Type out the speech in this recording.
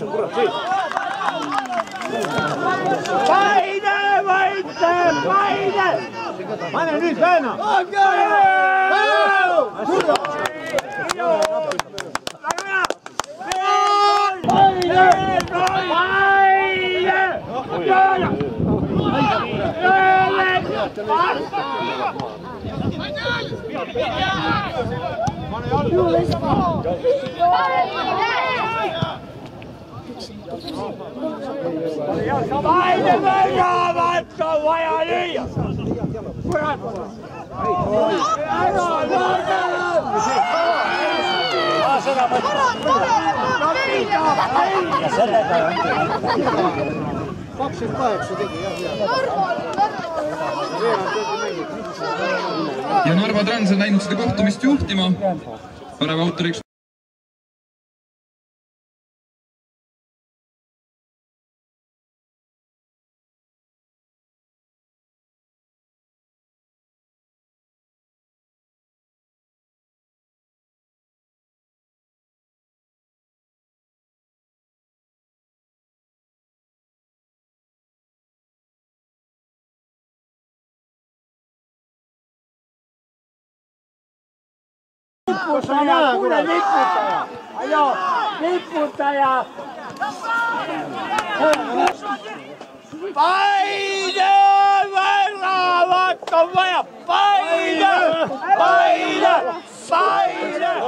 Action, sì. Beide, beide, beide! Meine Lieben, Bena! Basta! Vaene väravat on vaja lüüa. kurat. ära lagera. kakskümmend kaheksa tegi jah, jah. ja Narva Trans on läinud seda kohtumist juhtima. päeva autoriks. リップだよこれリップだよあよリップだよバイデンバイラーワットマヤバイデンバイデンバイデン